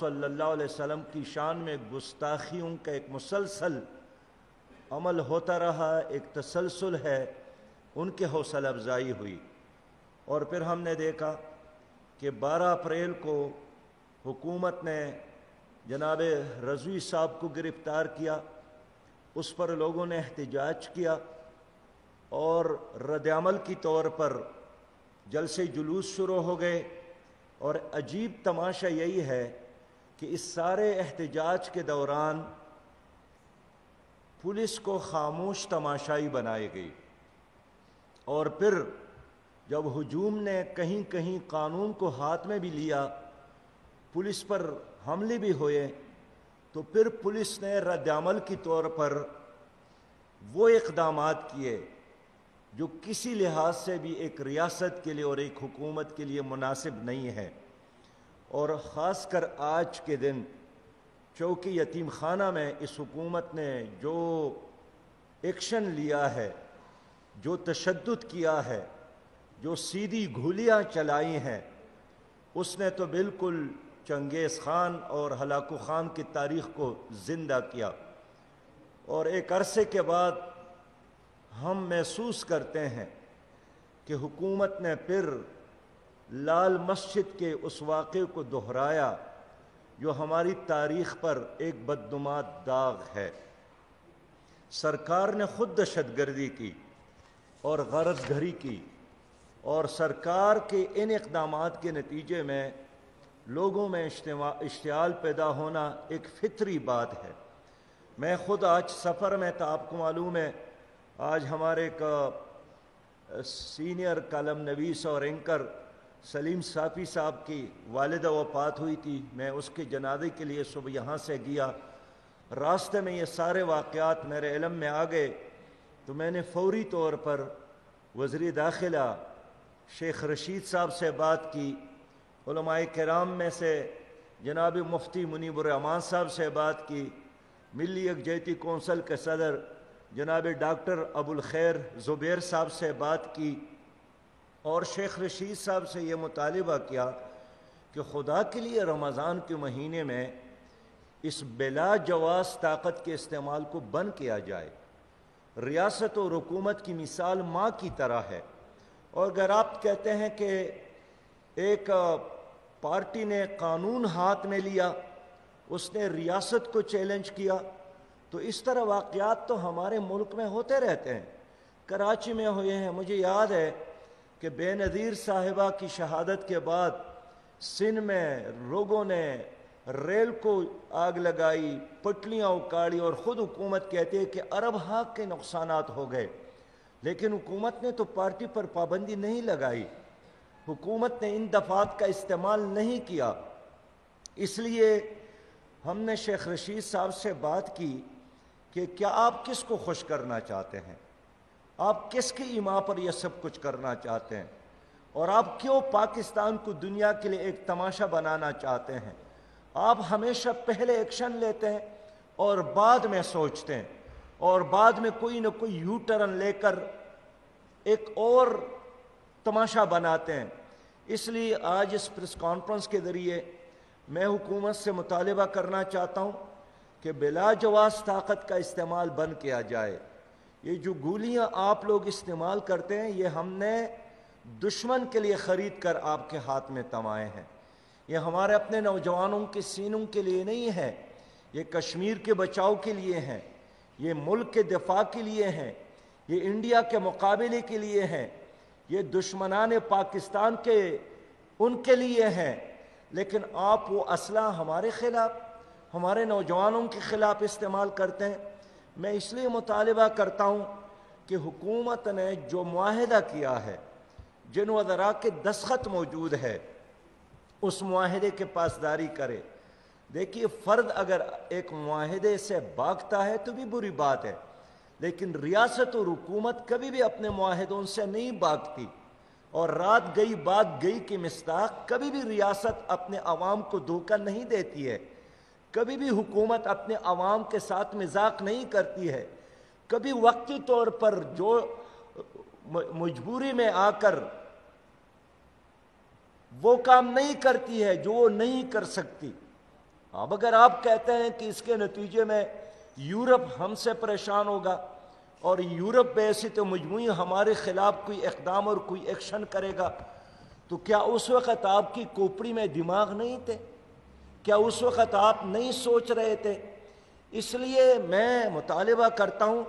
صلی اللہ علیہ وسلم کی شان میں گستاخیوں کا ایک مسلسل عمل ہوتا رہا، ایک تسلسل ہے، ان کے حوصلہ افزائی ہوئی۔ اور پھر ہم نے دیکھا کہ بارہ اپریل کو حکومت نے جناب رضوی صاحب کو گرفتار کیا، اس پر لوگوں نے احتجاج کیا۔ اور رد عمل کی طور پر جلسے جلوس شروع ہو گئے۔ اور عجیب تماشا یہی ہے کہ اس سارے احتجاج کے دوران پولیس کو خاموش تماشائی بنائی گئی۔ اور پھر جب ہجوم نے کہیں کہیں قانون کو ہاتھ میں بھی لیا، پولیس پر حملے بھی ہوئے، تو پھر پولیس نے رد عمل کی طور پر وہ اقدامات کیے جو کسی لحاظ سے بھی ایک ریاست کے لیے اور ایک حکومت کے لیے مناسب نہیں ہے اور خاص کر آج کے دن، چوکی یتیم خانہ میں اس حکومت نے جو ایکشن لیا ہے، جو تشدد کیا ہے، جو سیدھی گھولیاں چلائی ہیں، اس نے تو بالکل چنگیز خان اور ہلاکو خان کی تاریخ کو زندہ کیا۔ اور ایک عرصے کے بعد ہم محسوس کرتے ہیں کہ حکومت نے پھر لال مسجد کے اس واقعے کو دہرایا جو ہماری تاریخ پر ایک بدنمات داغ ہے۔ سرکار نے خود دہشت گردی کی اور غرض گھری کی اور سرکار کے ان اقدامات کے نتیجے میں لوگوں میں اشتعال پیدا ہونا ایک فطری بات ہے۔ میں خود آج سفر میں تھا آپ کو معلوم ہے، آج ہمارے ایک سینئر کالم نویس اور اینکر سلیم صافی صاحب کی والدہ وفات ہوئی تھی، میں اس کے جنازے کے لیے صبح یہاں سے گیا۔ راستے میں یہ سارے واقعات میرے علم میں آ گئے۔ تو میں نے فوری طور پر وزیر داخلہ شیخ رشید صاحب سے بات کی۔ علماء کرام میں سے جناب مفتی منیب الرحمان صاحب سے بات کی۔ ملی یکجہتی کونسل کے صدر جناب ڈاکٹر ابو الخیر زبیر صاحب سے بات کی۔ اور شیخ رشید صاحب سے یہ مطالبہ کیا کہ خدا کے لیے رمضان کے مہینے میں اس بلا جواز طاقت کے استعمال کو بند کیا جائے۔ ریاست اور حکومت کی مثال ماں کی طرح ہے۔ اور اگر آپ کہتے ہیں کہ ایک پارٹی نے قانون ہاتھ میں لیا، اس نے ریاست کو چیلنج کیا، تو اس طرح واقعات تو ہمارے ملک میں ہوتے رہتے ہیں۔ کراچی میں ہوئے ہیں، مجھے یاد ہے کہ بے نظیر صاحبہ کی شہادت کے بعد سن میں لوگوں نے ریل کو آگ لگائی، پٹلیاں اکاڑی اور خود حکومت کہتے ہے کہ ارب حاق کے نقصانات ہو گئے۔ لیکن حکومت نے تو پارٹی پر پابندی نہیں لگائی۔ حکومت نے ان دفعات کا استعمال نہیں کیا۔ اس لیے ہم نے شیخ رشید صاحب سے بات کی کہ کیا آپ کس کو خوش کرنا چاہتے ہیں؟ آپ کس کی ایما پر یہ سب کچھ کرنا چاہتے ہیں؟ اور آپ کیوں پاکستان کو دنیا کے لیے ایک تماشا بنانا چاہتے ہیں؟ آپ ہمیشہ پہلے ایکشن لیتے ہیں اور بعد میں سوچتے ہیں، اور بعد میں کوئی نہ کوئی یو ٹرن لے کر ایک اور تماشا بناتے ہیں۔ اس لیے آج اس پریس کانفرنس کے ذریعے میں حکومت سے مطالبہ کرنا چاہتا ہوں کہ بلا جواز طاقت کا استعمال بند کیا جائے۔ یہ جو گولیاں آپ لوگ استعمال کرتے ہیں، یہ ہم نے دشمن کے لیے خرید کر آپ کے ہاتھ میں تمائے ہیں۔ یہ ہمارے اپنے نوجوانوں کے سینوں کے لیے نہیں ہے، یہ کشمیر کے بچاؤ کے لیے ہیں، یہ ملک کے دفاع کے لیے ہیں، یہ انڈیا کے مقابلے کے لیے ہیں، یہ دشمنان پاکستان کے ان کے لیے ہیں۔ لیکن آپ وہ اسلحہ ہمارے خلاف، ہمارے نوجوانوں کے خلاف استعمال کرتے ہیں۔ میں اس لیے مطالبہ کرتا ہوں کہ حکومت نے جو معاہدہ کیا ہے جن وزراء کے دستخط موجود ہے، اس معاہدے کے پاسداری کرے۔ دیکھیے، فرد اگر ایک معاہدے سے باغتا ہے تو بھی بری بات ہے، لیکن ریاست اور حکومت کبھی بھی اپنے معاہدوں سے نہیں باغتی اور رات گئی، بات گئی کی مستاق کبھی بھی ریاست اپنے عوام کو دھوکہ نہیں دیتی ہے۔ کبھی بھی حکومت اپنے عوام کے ساتھ مزاق نہیں کرتی ہے، کبھی وقتی طور پر جو مجبوری میں آ کر وہ کام نہیں کرتی ہے جو وہ نہیں کر سکتی۔ اب اگر آپ کہتے ہیں کہ اس کے نتیجے میں یورپ ہم سے پریشان ہوگا اور یورپ پہ ایسی تو مجموعی ہمارے خلاف کوئی اقدام اور کوئی ایکشن کرے گا، تو کیا اس وقت آپ کی کوپڑی میں دماغ نہیں تھے؟ کیا اس وقت آپ نہیں سوچ رہے تھے؟ اس لیے میں مطالبہ کرتا ہوں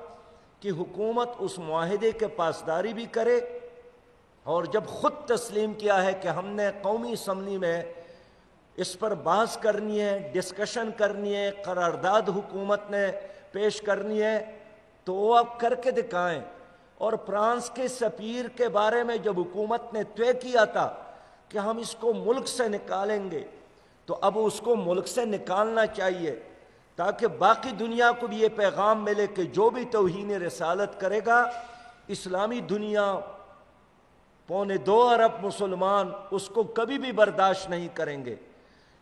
کہ حکومت اس معاہدے کے پاسداری بھی کرے اور جب خود تسلیم کیا ہے کہ ہم نے قومی اسمبلی میں اس پر بحث کرنی ہے ڈسکشن کرنی ہے، قرارداد حکومت نے پیش کرنی ہے، تو وہ اب کر کے دکھائیں۔ اور فرانس کے سفیر کے بارے میں جب حکومت نے طے کیا تھا کہ ہم اس کو ملک سے نکالیں گے تو اب اس کو ملک سے نکالنا چاہیے تاکہ باقی دنیا کو بھی یہ پیغام ملے کہ جو بھی توہین رسالت کرے گا، اسلامی دنیا، پونے دو ارب مسلمان اس کو کبھی بھی برداشت نہیں کریں گے۔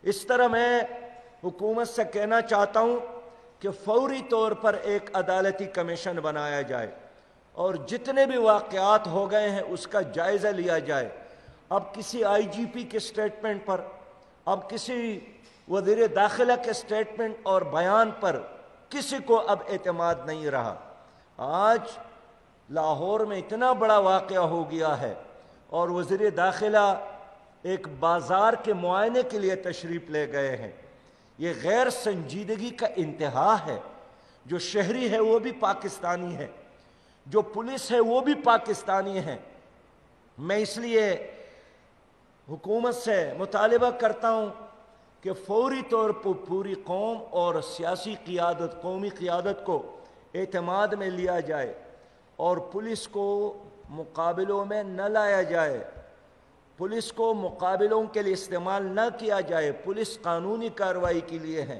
اس طرح میں حکومت سے کہنا چاہتا ہوں کہ فوری طور پر ایک عدالتی کمیشن بنایا جائے اور جتنے بھی واقعات ہو گئے ہیں اس کا جائزہ لیا جائے۔ اب کسی آئی جی پی کے سٹیٹمنٹ پر اب کسی وزیر داخلہ کے سٹیٹمنٹ اور بیان پر کسی کو اب اعتماد نہیں رہا۔ آج لاہور میں اتنا بڑا واقعہ ہو گیا ہے اور وزیر داخلہ ایک بازار کے معائنے کے لیے تشریف لے گئے ہیں۔ یہ غیر سنجیدگی کا انتہا ہے۔ جو شہری ہے وہ بھی پاکستانی ہے۔ جو پولیس ہے وہ بھی پاکستانی ہے۔ میں اس لیے حکومت سے مطالبہ کرتا ہوں کہ فوری طور پر پوری قوم اور سیاسی قیادت، قومی قیادت کو اعتماد میں لیا جائے اور پولیس کو مقابلوں میں نہ لایا جائے۔ پولیس کو مقابلوں کے لیے استعمال نہ کیا جائے۔ پولیس قانونی کارروائی کے لیے ہے۔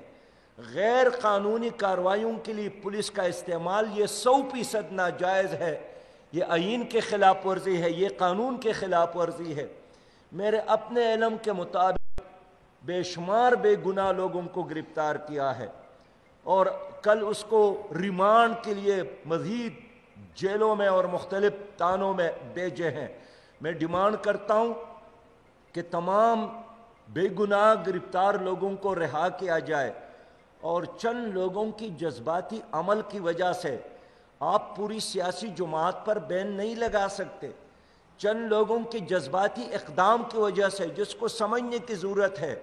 غیر قانونی کارروائیوں کے لیے پولیس کا استعمال یہ سو فیصد ناجائز ہے۔ یہ آئین کے خلاف ورزی ہے، یہ قانون کے خلاف ورزی ہے۔ میرے اپنے علم کے مطابق بے شمار بے گناہ لوگوں کو گرفتار کیا ہے اور کل اس کو ریمانڈ کے لیے مزید جیلوں میں اور مختلف تانوں میں بیجے ہیں۔ میں ڈیمانڈ کرتا ہوں کہ تمام بے گناہ گرفتار لوگوں کو رہا کیا جائے اور چند لوگوں کی جذباتی عمل کی وجہ سے آپ پوری سیاسی جماعت پر بین نہیں لگا سکتے۔ چند لوگوں کی جذباتی اقدام کی وجہ سے، جس کو سمجھنے کی ضرورت ہے،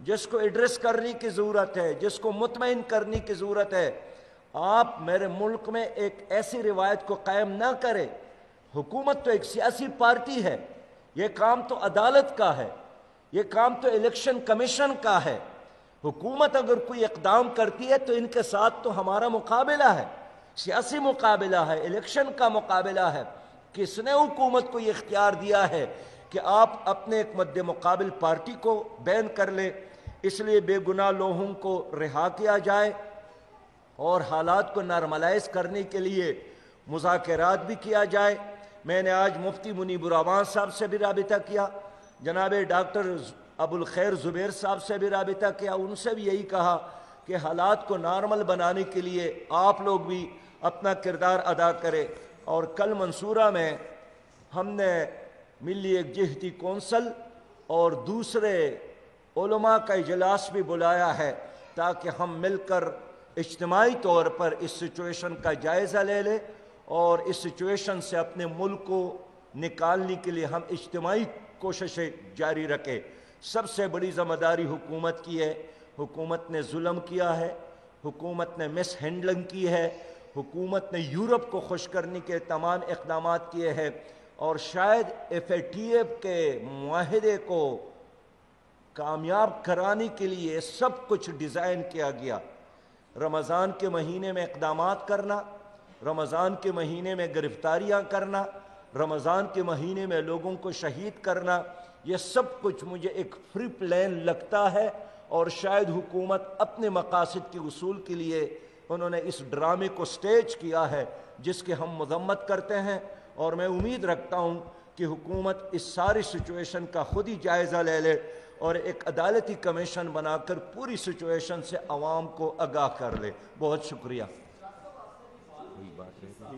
جس کو ایڈریس کرنے کی ضرورت ہے، جس کو مطمئن کرنے کی ضرورت ہے، آپ میرے ملک میں ایک ایسی روایت کو قائم نہ کرے حکومت تو ایک سیاسی پارٹی ہے، یہ کام تو عدالت کا ہے، یہ کام تو الیکشن کمیشن کا ہے۔ حکومت اگر کوئی اقدام کرتی ہے تو ان کے ساتھ تو ہمارا مقابلہ ہے، سیاسی مقابلہ ہے، الیکشن کا مقابلہ ہے۔ کس نے حکومت کو یہ اختیار دیا ہے کہ آپ اپنے ایک مد مقابل پارٹی کو بین کر لیں، اس لیے بے گناہ لوہوں کو رہا کیا جائے اور حالات کو نارملائز کرنے کے لیے مذاکرات بھی کیا جائے۔ میں نے آج مفتی منیب الرحمان صاحب سے بھی رابطہ کیا، جناب ڈاکٹر ابو الخیر زبیر صاحب سے بھی رابطہ کیا، ان سے بھی یہی کہا کہ حالات کو نارمل بنانے کے لیے آپ لوگ بھی اپنا کردار ادا کرے اور کل منصورہ میں ہم نے ملی ایک جہتی کونسل اور دوسرے علماء کا اجلاس بھی بلایا ہے تاکہ ہم مل کر اجتماعی طور پر اس سچویشن کا جائزہ لے لیں اور اس سچویشن سے اپنے ملک کو نکالنے کے لیے ہم اجتماعی کوششیں جاری رکھیں۔ سب سے بڑی ذمہ داری حکومت کی ہے۔ حکومت نے ظلم کیا ہے۔ حکومت نے مس ہینڈلنگ کی ہے۔ حکومت نے یورپ کو خوش کرنے کے تمام اقدامات کیے ہیں اور شاید ایف اے ٹی ایف کے معاہدے کو کامیاب کرانے کے لیے سب کچھ ڈیزائن کیا گیا۔ رمضان کے مہینے میں اقدامات کرنا، رمضان کے مہینے میں گرفتاریاں کرنا، رمضان کے مہینے میں لوگوں کو شہید کرنا، یہ سب کچھ مجھے ایک فری پلین لگتا ہے اور شاید حکومت اپنے مقاصد کے اصول کے لیے انہوں نے اس ڈرامے کو سٹیج کیا ہے جس کے ہم مذمت کرتے ہیں اور میں امید رکھتا ہوں کہ حکومت اس ساری سچویشن کا خود ہی جائزہ لے لے اور ایک عدالتی کمیشن بنا کر پوری سچویشن سے عوام کو آگاہ کر لے۔ بہت شکریہ ہوئی بات رہتی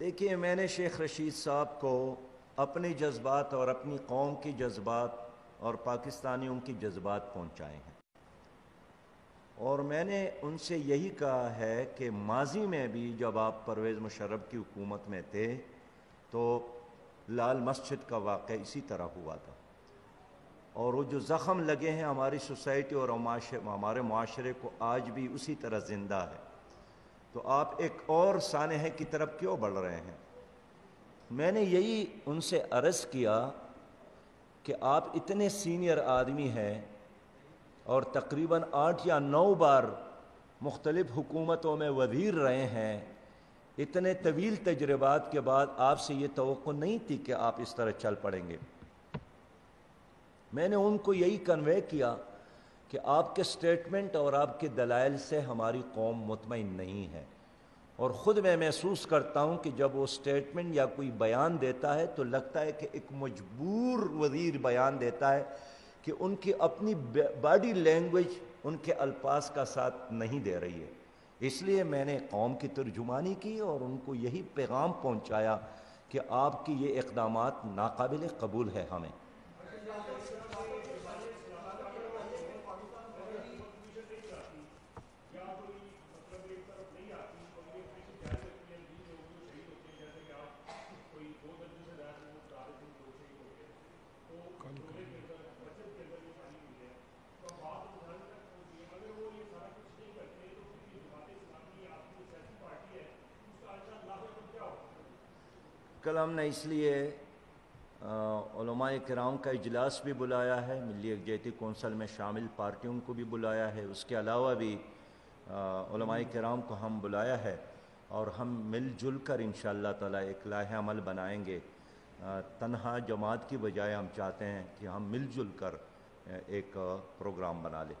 دیکھیے، میں نے شیخ رشید صاحب کو اپنے جذبات اور اپنی قوم کی جذبات اور پاکستانیوں کی جذبات پہنچائے ہیں۔ اور میں نے ان سے یہی کہا ہے کہ ماضی میں بھی جب آپ پرویز مشرف کی حکومت میں تھے تو لال مسجد کا واقعہ اسی طرح ہوا تھا۔ اور وہ جو زخم لگے ہیں ہماری سوسائٹی اور ہمارے معاشرے کو آج بھی اسی طرح زندہ ہے۔ تو آپ ایک اور سانحے کی طرف کیوں بڑھ رہے ہیں؟ میں نے یہی ان سے عرض کیا کہ آپ اتنے سینئر آدمی ہیں اور تقریباً آٹھ یا نو بار مختلف حکومتوں میں وزیر رہے ہیں، اتنے طویل تجربات کے بعد آپ سے یہ توقع نہیں تھی کہ آپ اس طرح چل پڑیں گے۔ میں نے ان کو یہی کنوے کیا کہ آپ کے سٹیٹمنٹ اور آپ کے دلائل سے ہماری قوم مطمئن نہیں ہے۔ اور خود میں محسوس کرتا ہوں کہ جب وہ سٹیٹمنٹ یا کوئی بیان دیتا ہے تو لگتا ہے کہ ایک مجبور وزیر بیان دیتا ہے کہ ان کی اپنی باڈی لینگویج ان کے الفاظ کا ساتھ نہیں دے رہی ہے۔ اس لیے میں نے قوم کی ترجمانی کی اور ان کو یہی پیغام پہنچایا کہ آپ کی یہ اقدامات ناقابل قبول ہے ہمیں۔ کل ہم نے اس لیے علماء کرام کا اجلاس بھی بلایا ہے ملی یکجہتی کونسل میں شامل پارٹیوں کو بھی بلایا ہے اس کے علاوہ بھی علماء کرام کو ہم بلایا ہے اور ہم مل جل کر انشاءاللہ تعالی ایک لاہ عمل بنائیں گے۔ تنہا جماعت کی بجائے ہم چاہتے ہیں کہ ہم مل جل کر ایک پروگرام بنا لیں۔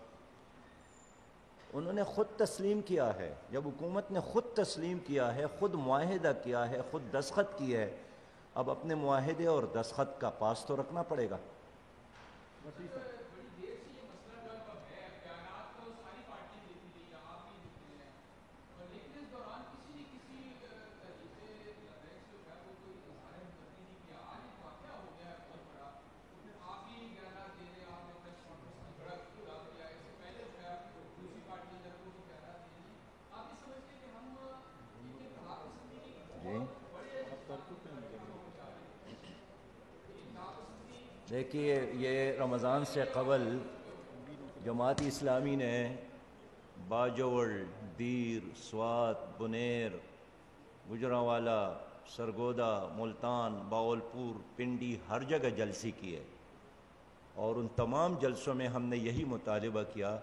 انہوں نے خود تسلیم کیا ہے۔ جب حکومت نے خود تسلیم کیا ہے، خود معاہدہ کیا ہے، خود دستخط کیا ہے، اب اپنے معاہدے اور دستخط کا پاس تو رکھنا پڑے گا۔ دیکھیے یہ رمضان سے قبل جماعت اسلامی نے باجوڑ، دیر، سوات، بنیر، گجراوالا، سرگودا، ملتان، باولپور، پنڈی ہر جگہ جلسی کی ہے اور ان تمام جلسوں میں ہم نے یہی مطالبہ کیا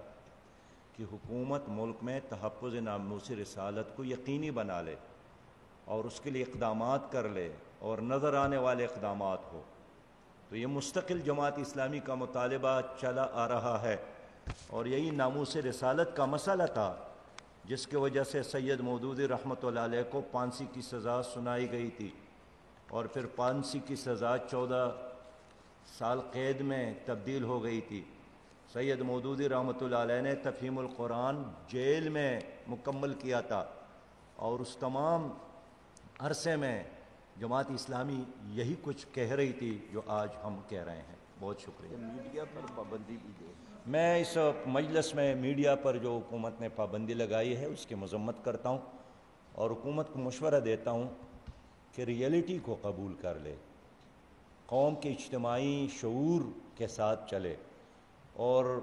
کہ حکومت ملک میں تحفظ ناموس رسالت کو یقینی بنا لے اور اس کے لیے اقدامات کر لے اور نظر آنے والے اقدامات ہو تو یہ مستقل جماعت اسلامی کا مطالبہ چلا آ رہا ہے اور یہی ناموس رسالت کا مسئلہ تھا، جس کی وجہ سے سید مودودی رحمۃ اللہ علیہ کو پانسی کی سزا سنائی گئی تھی اور پھر پانسی کی سزا چودہ سال قید میں تبدیل ہو گئی تھی۔ سید مودودی رحمۃ اللہ علیہ نے تفہیم القرآن جیل میں مکمل کیا تھا اور اس تمام عرصے میں جماعت اسلامی یہی کچھ کہہ رہی تھی جو آج ہم کہہ رہے ہیں۔ بہت شکریہ۔ میڈیا پر پابندی بھی میں اس مجلس میں میڈیا پر جو حکومت نے پابندی لگائی ہے اس کی مذمت کرتا ہوں اور حکومت کو مشورہ دیتا ہوں کہ ریئلٹی کو قبول کر لے قوم کے اجتماعی شعور کے ساتھ چلے اور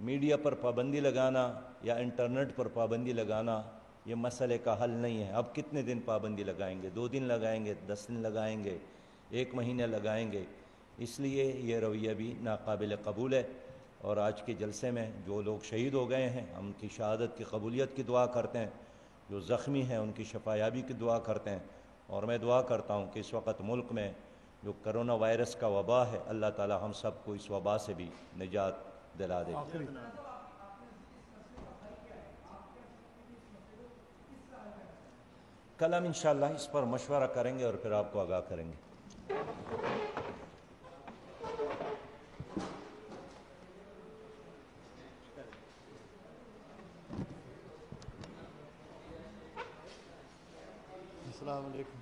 میڈیا پر پابندی لگانا یا انٹرنیٹ پر پابندی لگانا یہ مسئلے کا حل نہیں ہے۔ اب کتنے دن پابندی لگائیں گے؟ دو دن لگائیں گے؟ دس دن لگائیں گے؟ ایک مہینے لگائیں گے؟ اس لیے یہ رویہ بھی ناقابل قبول ہے۔ اور آج کے جلسے میں جو لوگ شہید ہو گئے ہیں، ہم کی شہادت کی قبولیت کی دعا کرتے ہیں۔ جو زخمی ہیں، ان کی شفایابی کی دعا کرتے ہیں۔ اور میں دعا کرتا ہوں کہ اس وقت ملک میں جو کرونا وائرس کا وبا ہے، اللہ تعالی ہم سب کو اس وبا سے بھی نجات دلا دے۔ کل ہم انشاءاللہ اس پر مشورہ کریں گے اور پھر آپ کو آگاہ کریں گے۔ السلام علیکم۔